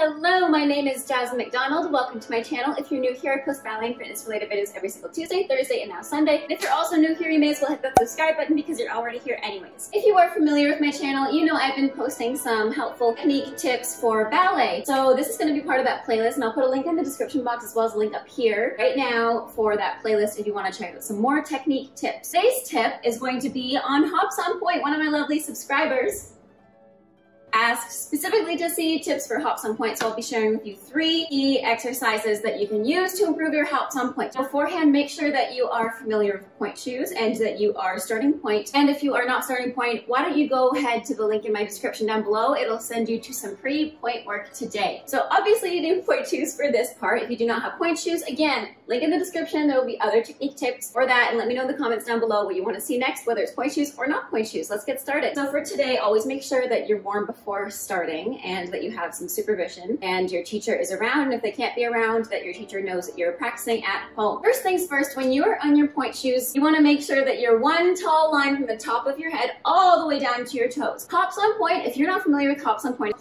Hello, my name is Jasmine McDonald. Welcome to my channel. If you're new here, I post ballet and fitness related videos every single Tuesday, Thursday, and now Sunday. And if you're also new here, you may as well hit the subscribe button because you're already here anyways. If you are familiar with my channel, you know I've been posting some helpful technique tips for ballet. So this is going to be part of that playlist and I'll put a link in the description box as well as a link up here right now for that playlist if you want to check out some more technique tips. Today's tip is going to be on Hops on Pointe, one of my lovely subscribers asked specifically to see tips for hops on pointe. So I'll be sharing with you three key exercises that you can use to improve your hops on pointe. Beforehand, make sure that you are familiar with pointe shoes and that you are starting pointe. And if you are not starting pointe, why don't you go ahead to the link in my description down below. It'll send you to some pre-pointe work today. So obviously you need pointe shoes for this part. If you do not have pointe shoes, again, link in the description. There will be other technique tips for that. And let me know in the comments down below what you want to see next, whether it's pointe shoes or not pointe shoes. Let's get started. So for today, always make sure that you're warm before starting and that you have some supervision and your teacher is around. And if they can't be around, that your teacher knows that you're practicing at home. First things first, when you're on your pointe shoes, you wanna make sure that you're one tall line from the top of your head all the way down to your toes. Hops on pointe, if you're not familiar with hops on pointe,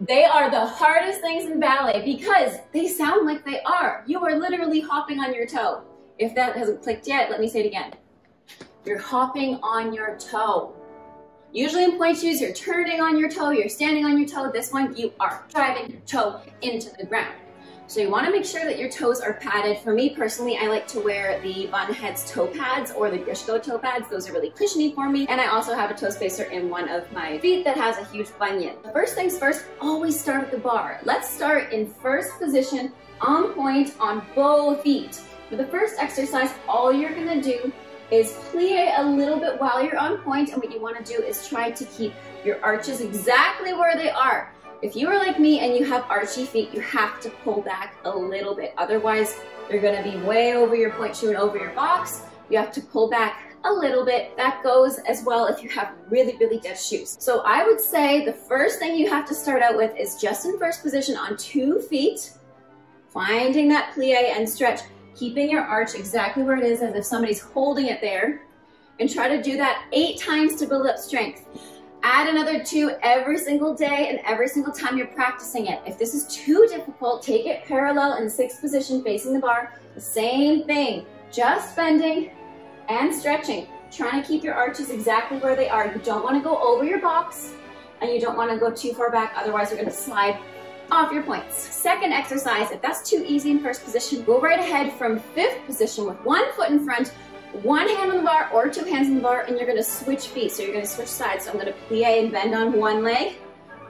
they are the hardest things in ballet because they sound like they are. You are literally hopping on your toe. If that hasn't clicked yet, let me say it again. You're hopping on your toe. Usually in pointe shoes, you're turning on your toe, you're standing on your toe. This one, you are driving your toe into the ground. So you wanna make sure that your toes are padded. For me personally, I like to wear the Bunheads toe pads or the Grishko toe pads. Those are really cushiony for me. And I also have a toe spacer in one of my feet that has a huge bunion. First things first, always start at the barre. Let's start in first position on pointe on both feet. For the first exercise, all you're gonna do is plie a little bit while you're on pointe and what you want to do is try to keep your arches exactly where they are. If you are like me and you have archy feet, you have to pull back a little bit. Otherwise, you're to be way over your pointe shoe and over your box. You have to pull back a little bit. That goes as well if you have really, really dead shoes. So I would say the first thing you have to start out with is just in first position on two feet, finding that plie and stretch keeping your arch exactly where it is as if somebody's holding it there. And try to do that eight times to build up strength. Add another two every single day and every single time you're practicing it. If this is too difficult, take it parallel in sixth position facing the barre. The same thing, just bending and stretching. Trying to keep your arches exactly where they are. You don't want to go over your box and you don't want to go too far back, otherwise you're going to slide off your points. Second exercise, if that's too easy in first position, go right ahead from fifth position with one foot in front, one hand on the barre or two hands on the barre, and you're gonna switch feet. So you're gonna switch sides. So I'm gonna plie and bend on one leg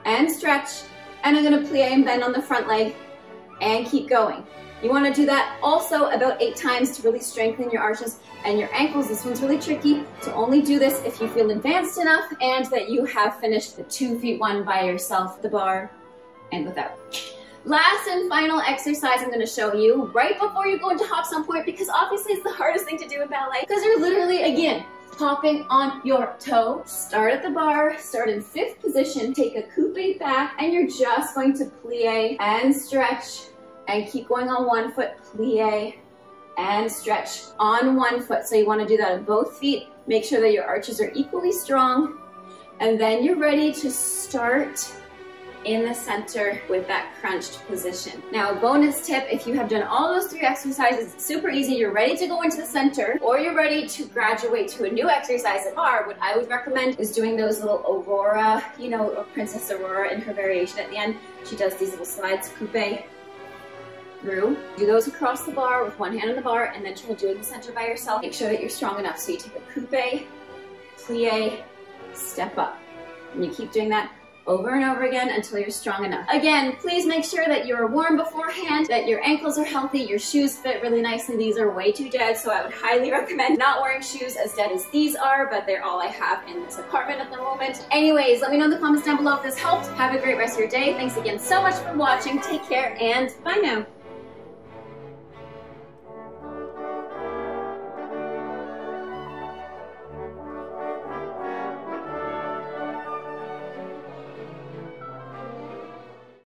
and stretch, and I'm gonna plie and bend on the front leg and keep going. You wanna do that also about eight times to really strengthen your arches and your ankles. This one's really tricky, so only do this if you feel advanced enough and that you have finished the two feet one by yourself, the barre and without. Last and final exercise I'm gonna show you right before you go into hops on pointe because obviously it's the hardest thing to do in ballet because you're literally, again, hopping on your toe. Start at the barre, start in fifth position, take a coupe back, and you're just going to plie and stretch and keep going on one foot, plie and stretch on one foot. So you wanna do that on both feet. Make sure that your arches are equally strong. And then you're ready to start in the center with that crunched position. Now, bonus tip, if you have done all those three exercises, it's super easy. You're ready to go into the center or you're ready to graduate to a new exercise at barre. What I would recommend is doing those little Aurora, you know, Princess Aurora in her variation at the end. She does these little slides, coupe, through. Do those across the barre with one hand on the barre and then try to do it in the center by yourself. Make sure that you're strong enough. So you take a coupe, plie, step up. And you keep doing that over and over again until you're strong enough. Again, please make sure that you're warm beforehand, that your ankles are healthy, your shoes fit really nicely. These are way too dead, so I would highly recommend not wearing shoes as dead as these are, but they're all I have in this apartment at the moment. Anyways, let me know in the comments down below if this helped. Have a great rest of your day. Thanks again so much for watching. Take care and bye now.